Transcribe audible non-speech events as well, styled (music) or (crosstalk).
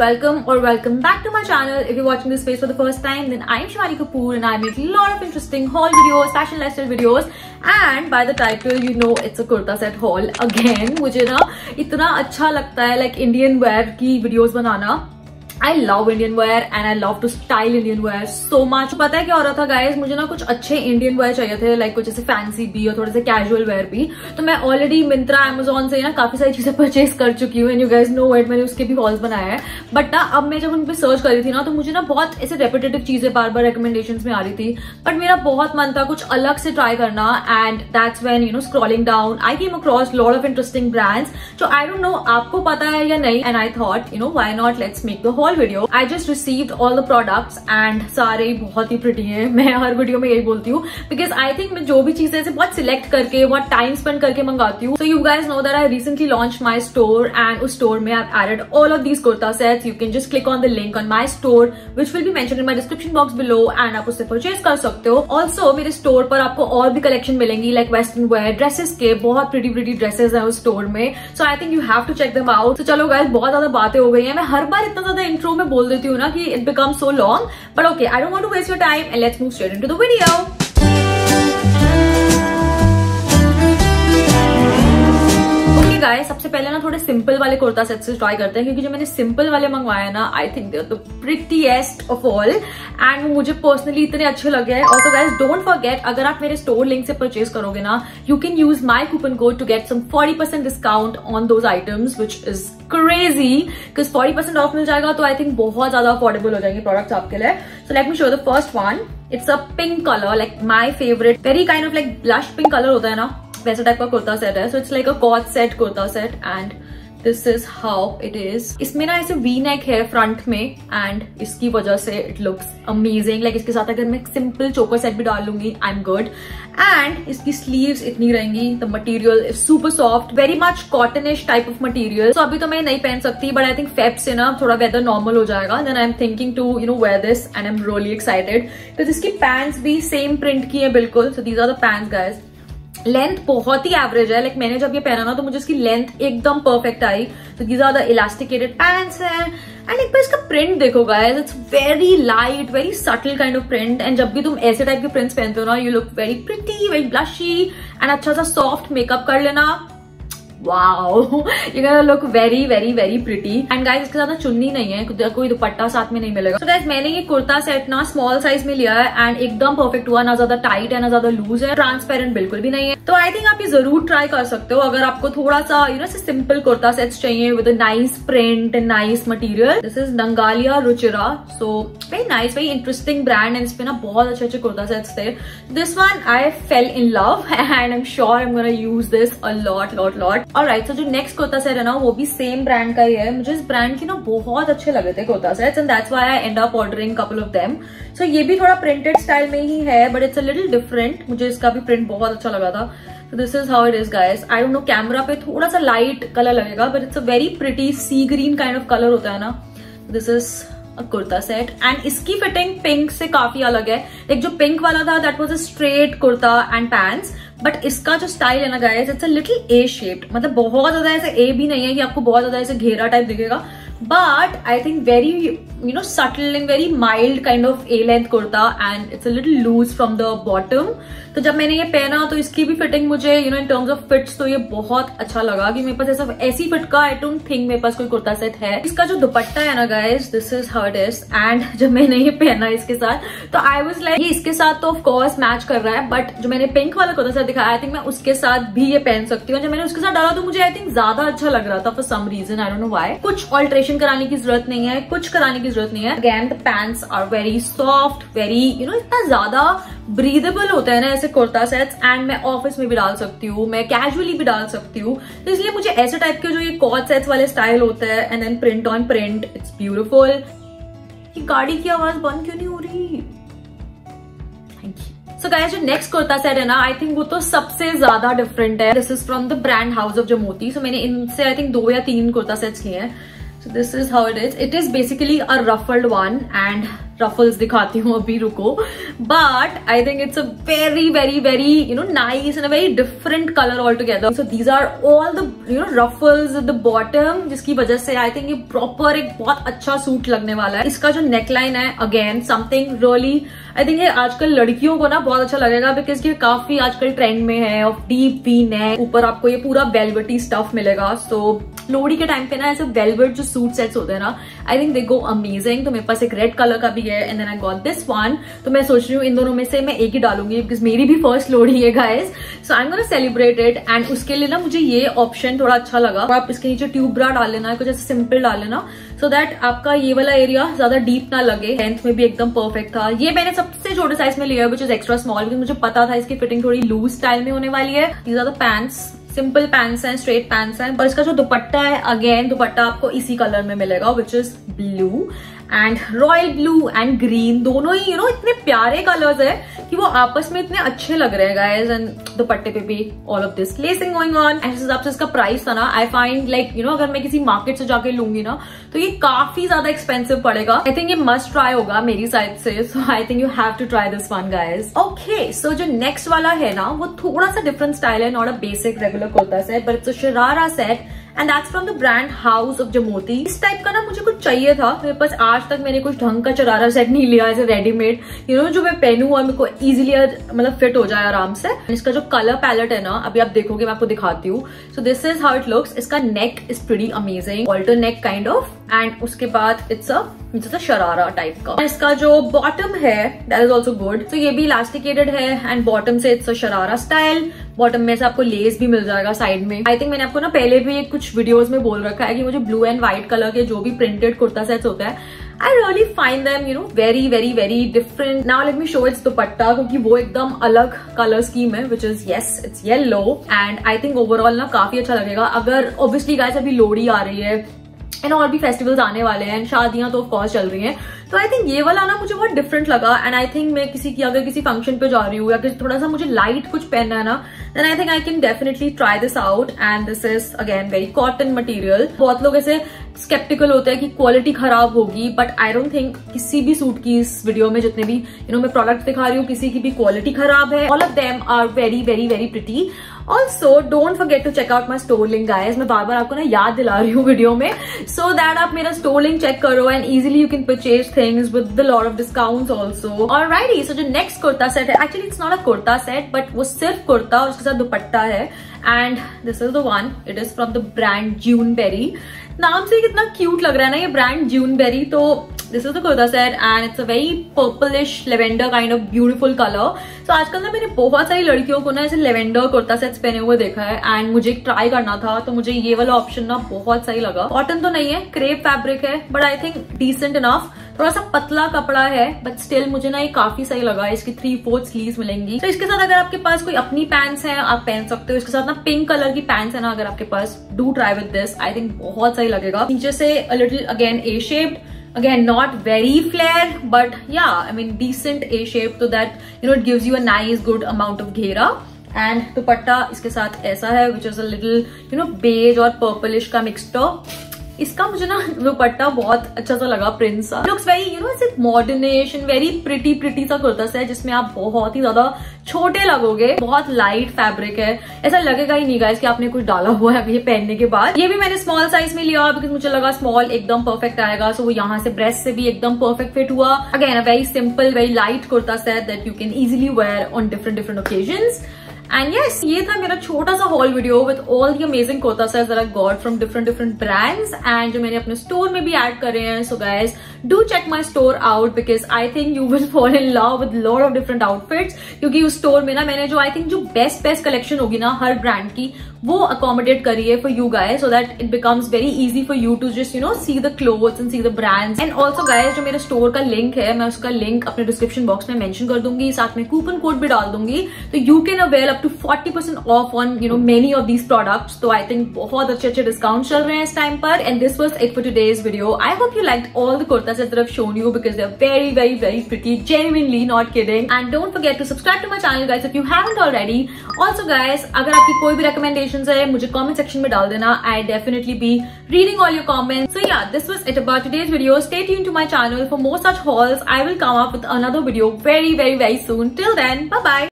welcome or welcome back to my channel. If you're watching this face for the first time, then I'm Shivani Kapoor and I make a lot of interesting haul videos, fashion lifestyle videos and by the title you know it's a kurta set haul again. मुझे ना इतना अच्छा लगता है like Indian wear की videos banana I love Indian wear and I love to style Indian wear so much पता है क्या हो रहा था गाइज़ मुझे ना कुछ अच्छे इंडियन वेयर चाहिए थे लाइक कुछ ऐसे फैंसी भी और थोड़े से कैजुअल वेयर भी। तो मैं ऑलरेडी मिंत्रा एमेजोन से ना काफ़ी सारी चीज़ें परचेज कर चुकी हूँ and you guys know wait मैंने उसके भी हॉल्स बनाया है। बट ना, अब मैं जब उन पर सर्च कर रही थी ना तो मुझे ना बहुत ऐसे रेपिटेटिव चीज़ें बार बार रिकमेंडेशन में आ रही थी। बट मेरा बहुत मन था कुछ अलग से ट्राई करना and that's when you know scrolling down I came across lord of interesting brands जो आई डोंट नो आपको पता है या नहीं and I thought you know why not let's make the whole video I just received all the products and सारे बहुत ही pretty है। (laughs) मैं हर वीडियो में यही बोलती हूँ। बिकॉज़ आई थिंक मैं जो भी चीज़ें ऐसे बहुत सिलेक्ट करके, बहुत टाइम स्पेंड करके मंगाती हूँ। So you guys know that I recently launch my store and उस स्टोर में I added all of these kurta sets you can just click on the link on my store which will be mention in my description box below and आप उससे purchase कर सकते हो। Also मेरे store पर आपको और भी कलेक्शन मिलेंगी लाइक वेस्टर्न वेयर ड्रेसेस के बहुत प्रिटी प्रिटी ड्रेसेस है उस स्टोर में। So I think you have to check them out तो चलो गाइज़ बहुत ज़्यादा बातें हो गई है। मैं हर बार इतना ज़्यादा इंट्रो में बोल देती हूँ ना कि it become so long but okay I don't want to waste your time and let's move straight into the video guys सबसे पहले ना थोड़े सिंपल वाले कुर्ता सेट से ट्राई करते हैं, क्योंकि जो मैंने सिंपल वाले मंगवाए ना I think they're the prettiest of all and मुझे पर्सनली इतने अच्छे लगे हैं। और तो गाइस डोंट फॉरगेट अगर आप मेरे स्टोर लिंक से परचेज करोगे ना you can use my coupon code to get some 40% discount on those items which is crazy because 40% off मिल जाएगा तो आई थिंक बहुत ज़्यादा अफोर्डेबल हो जाएँगे प्रोडक्ट्स आपके लिए। So let me show the first one it's a pink colour like my favourite very kind of like blush pink colour होता है ना। वैसा टाइप का कुर्ता सेट है so it's like a cot set kurta set and this is how it is इसमें ना ऐसे V neck है फ्रंट में एंड इसकी वजह से इट लुक्स अमेजिंग लाइक इसके साथ अगर मैं सिंपल चोकर सेट भी डाल लूँगी आई एम गुड एंड इसकी स्लीव्स इतनी रहेंगी the material is super soft very much cottonish type of material so अभी तो मैं नहीं पहन सकती बट आई थिंक फेब से ना थोड़ा वेदर नॉर्मल हो जाएगा. Then I am thinking to you know wear this and I am really excited because इसकी पैंट्स भी सेम प्रिंट की है बिल्कुल. So these are the pants guys length बहुत ही एवरेज है। लाइक मैंने जब ये पहना ना तो मुझे इसकी लेंथ एकदम परफेक्ट आई तो ये ज़्यादा इलास्टिकेटेड पैंट्स है। एंड एक बार इसका प्रिंट देखो guys it's very light very subtle kind of print and जब भी तुम ऐसे टाइप के प्रिंट्स पहनते हो ना you look very pretty very blushy and अच्छा सा सॉफ्ट मेकअप कर लेना। Wow you can look very very very pretty and guys इसके साथ ना चुन्नी नहीं है कोई दुपट्टा साथ में नहीं मिलेगा। सो गाइस मैंने ये कुर्ता सेट ना स्मॉल साइज़ में लिया है एंड एकदम परफेक्ट हुआ, ना ज़्यादा टाइट है, ना ज़्यादा लूज है ट्रांसपेरेंट बिल्कुल भी नहीं है। तो आई थिंक आप ये ज़रूर ट्राई कर सकते हो, अगर आपको थोड़ा सा you know simple kurta sets चाहिए with nice print and nice material this is Nangalia Ruchira so very nice very interesting brand and इसपे ना बहुत अच्छे अच्छे कुर्ता सेट्स थे। This one I fell in love and I am sure I am gonna use this a lot lot lot और right so जो next kurta set है ना, वो भी सेम ब्रांड का ही है। मुझे इस ब्रांड की ना बहुत अच्छे लगे थे kurta sets and that's why I end up ordering couple of them so ये भी थोड़ा प्रिंटेड स्टाइल में ही है but it's a little different मुझे इसका भी प्रिंट बहुत अच्छा लगा था। So this is how it is, guys. I don't know camera पे थोड़ा सा लाइट कलर लगेगा but it's a very pretty sea green kind of colour होता है ना। This is kurta set and इसकी फिटिंग पिंक से काफ़ी अलग है। एक जो पिंक वाला था that was a straight kurta and pants but इसका जो स्टाइल है ना guys it's a little A shaped मतलब बहुत ज़्यादा ऐसे ए भी नहीं है कि आपको बहुत ज़्यादा ऐसे घेरा टाइप दिखेगा। But I think very, you know, subtle and very mild kind of A length kurta and it's a little loose from the bottom. तो जब मैंने ये पहना तो इसकी भी फिटिंग मुझे you know in terms of fits तो ये बहुत अच्छा लगा कि मेरे पास ऐसा ऐसी फिट का आई डोंट थिंक मेरे पास कोई कुर्ता सेट है। इसका जो दुपट्टा है ना guys this is heard is and जब मैंने ये पहना इसके साथ तो आई वाज लाइक ये इसके साथ तो ऑफ़ कोर्स मैच कर रहा है बट जो मैंने पिंक वाला कुर्ता सेट दिखाया आई थिंक मैं उसके साथ भी ये पहन सकती हूँ। जब मैंने उसके साथ डाला तो मुझे आई थिंक ज़्यादा अच्छा लग रहा था for some reason I don't know why कुछ ऑल्ट्रेशन कराने की ज़रूरत नहीं है, कुछ कराने की ज़रूरत नहीं है। Again the pants are very soft very you know इतना ज़्यादा ब्रीदेबल होता है ना ऐसे कुर्ता सेट्स एंड मैं ऑफ़िस में भी डाल सकती हूँ, मैं कैजुअली भी डाल सकती हूँ। तो इसलिए मुझे ऐसे टाइप के जो ये कॉट सेट्स वाले स्टाइल होता है and then print on print it's beautiful गाड़ी की आवाज़ बंद क्यों नहीं हो रही? सो गाइस जो नेक्स्ट कुर्ता सेट है ना आई थिंक वो तो सबसे ज़्यादा डिफरेंट है। This is from the brand house of Jamoti so मैंने इनसे आई थिंक दो या तीन कुर्ता सेट्स लिए हैं। So this is how it is. It is basically a ruffled one and ruffles दिखाती हूँ अभी रुको। But I think it's a very very very you know nice and a very different colour all together so these are all the you know ruffles the bottom जिसकी वजह से आई think ये proper एक बहुत अच्छा सूट लगने वाला है। इसका जो नेकलाइन है again something really I think ये आजकल लड़कियों को ना बहुत अच्छा लगेगा बिकॉज़ ये काफ़ी आजकल ट्रेंड में है ऑफ़ डीप वी नेक ऊपर आपको ये पूरा वेलवेटी स्टफ़ मिलेगा। सो so, लोहड़ी के टाइम पे ना ऐसे वेलवेट जो सूट सेट्स होते हैं ना I think they go amazing तो मेरे पास एक रेड कलर का भी है and then I got this one तो मैं सोच रही हूँ इन दोनों में से मैं एक ही डालूँगी बिकॉज़ मेरी भी फ़र्स्ट लोहड़ी है guys so I am gonna celebrate it and उसके लिए ना मुझे ये ऑप्शन थोड़ा अच्छा लगा। तो आप इसके नीचे ट्यूब ब्रा डाल लेना, कुछ ऐसे सिंपल डाल लेना सो so दैट आपका ये वाला एरिया ज़्यादा डीप ना लगे। लेंथ में भी एकदम परफेक्ट था। ये मैंने सबसे छोटे साइज़ में लिया विच इज़ एक्स्ट्रा स्मॉल क्योंकि मुझे पता था इसकी फिटिंग थोड़ी लूज स्टाइल में होने वाली है। These are the pants simple pants हैं स्ट्रेट पैंट्स हैं। पर इसका जो दुपट्टा है अगेन दुपट्टा आपको इसी कलर में मिलेगा which is blue and royal blue and green दोनों ही यू नो इतने प्यारे कलर्स है कि वो आपस में इतने अच्छे लग रहे हैं गाइज़ एंड दुपट्टे पे भी all of this lacing going on and हिसाब से इसका प्राइस था ना I find like you know अगर मैं किसी मार्केट से जाके लूँगी ना तो ये काफ़ी ज़्यादा एक्सपेंसिव पड़ेगा. आई थिंक ये मस्ट ट्राई होगा मेरी साइड से so I think you have to try this one guys okay so जो नेक्स्ट वाला है ना, वो थोड़ा सा डिफरेंट स्टाइल है not a basic regular kurta set but it's sharara set and that's from the brand house of Jamoti इस type का ना मुझे कुछ चाहिए था। मेरे पास आज तक मैंने कुछ ढंग का चरारा सेट नहीं लिया as a readymade you know जो मैं पहनू और मेरे को इजिली मतलब फिट हो जाए आराम से। इसका जो कलर पैलेट है ना, अभी आप देखोगे, मैं आपको दिखाती हूँ। So this is how it looks इसका neck is pretty amazing halter neck kind of and उसके बाद it's a a sharara type का इसका जो बॉटम है दैट इज़ ऑल्सो गुड तो ये भी इलास्टिकेटेड है एंड बॉटम से it's a sharara style bottom में से आपको लेस भी मिल जाएगा साइड में. आई थिंक मैंने आपको ना पहले भी कुछ वीडियोस में बोल रखा है कि मुझे ब्लू एंड व्हाइट कलर के जो भी प्रिंटेड कुर्ता सेट्स होता है I really find them you know very very very different now let me show its dupatta क्योंकि वो एकदम अलग कलर स्कीम है which is yes it's yellow and I think overall ना काफ़ी अच्छा लगेगा. अगर ऑब्वियसली गाइस अभी लोहड़ी आ रही है एंड और भी फेस्टिवल्स आने वाले हैं, शादियाँ तो ऑफकोर्स चल रही हैं। तो आई थिंक ये वाला ना मुझे बहुत डिफरेंट लगा। एंड आई थिंक मैं किसी की, अगर किसी फ़ंक्शन पे जा रही हूँ या थोड़ा सा मुझे लाइट कुछ पहनना है ना then I think I can definitely try this out and this is again very cotton material बहुत लोग ऐसे स्केप्टिकल होते हैं कि क्वालिटी खराब होगी बट आई डोंट थिंक किसी भी सूट की इस वीडियो में जितने भी यू नो मैं प्रोडक्ट दिखा रही हूँ, किसी की भी क्वालिटी खराब है। All of them are very very very pretty also don't forget to check out my store link guys मैं बार बार आपको ना याद दिला रही हूँ वीडियो में। सो so दैट आप मेरा स्टोर लिंक चेक करो and easily you can purchase things with the lot of discount also और राइट सो जो नेक्स्ट कुर्ता सेट है actually it's not a kurta set but वो सिर्फ़ कुर्ता और उसके साथ दुपट्टा है। And this is the one it is from the brand Juneberry नाम से कितना क्यूट लग रहा है ना ये ब्रांड जून बेरी तो this is the kurta set and it's a very purplish lavender kind of beautiful colour so आजकल ना मैंने बहुत सारी लड़कियों को ना ऐसे लेवेंडर कुर्ता सेट्स पहने हुए देखा है एंड मुझे ट्राई करना था तो मुझे ये वाला ऑप्शन ना बहुत सही लगा। कॉटन तो नहीं है क्रेप फैब्रिक है but I think decent enough थोड़ा सा पतला कपड़ा है बट स्टिल मुझे ना ये काफ़ी सही लगा। इसकी थ्री फोर्थ स्लीव मिलेंगी। तो इसके साथ अगर आपके पास कोई अपनी पैंट्स है, आप पहन सकते हो। इसके साथ ना पिंक कलर की पैंट्स है ना, अगर आपके पास do try with this I think बहुत सही लगेगा। नीचे से little again A shaped again not very flare but yeah i mean decent a shape so that you know it gives you a nice good amount of घेरा and दुपट्टा इसके साथ ऐसा है which is a little you know beige और purplish का मिक्सटर इसका मुझे ना दुपट्टा बहुत अच्छा सा लगा प्रिंस सा। लुक्स वेरी यू नो ऐसे मॉडर्नेशन वेरी प्रिटी प्रिटी सा कुर्ता है, जिसमें आप बहुत ही ज़्यादा छोटे लगोगे, बहुत लाइट फैब्रिक है। ऐसा लगेगा ही नहीं गाइस कि आपने कुछ डाला हुआ है ये पहनने के बाद। ये भी मैंने स्मॉल साइज़ में लिया बिकॉज़ मुझे लगा स्मॉल एकदम परफेक्ट आएगा सो वो यहाँ से ब्रेस्ट से भी एकदम परफेक्ट फिट हुआ। Again very simple very light kurta set that you can easily wear on different different occasion and yes ये था मेरा छोटा सा haul video with all the amazing kurta sets I got from different different brands and जो मैंने अपने store में भी ऐड करे हैं. So guys do check my store out because I think you will fall in love with lot of different outfits क्योंकि उस store में ना मैंने जो आई थिंक जो बेस्ट बेस्ट कलेक्शन होगी ना हर ब्रांड की वो अकोमोडेट करिए for you guys so that it becomes very easy for you to just you know see the clothes and see the brands and also guys जो मेरे store का link है मैं उसका लिंक अपने डिस्क्रिप्शन बॉक्स में mention कर दूँगी साथ में कूपन कोड भी डाल दूँगी तो you can avail up to forty percent off on you know many of these products तो आई थिंक बहुत अच्छे अच्छे डिस्काउंट चल रहे हैं इस टाइम पर and this was it for today's video I hope you like all the kurtas that I've shown you because they're very, very, very pretty. Genuinely not kidding. And don't forget to subscribe to my channel guys if you haven't already. Also guys, अगर आपकी कोई भी question है, मुझे comment section में डाल देना I definitely be reading all your comment so yeah this was it about today's video stay यून to my channel for more such hauls I will come up with video very very very soon till then bye bye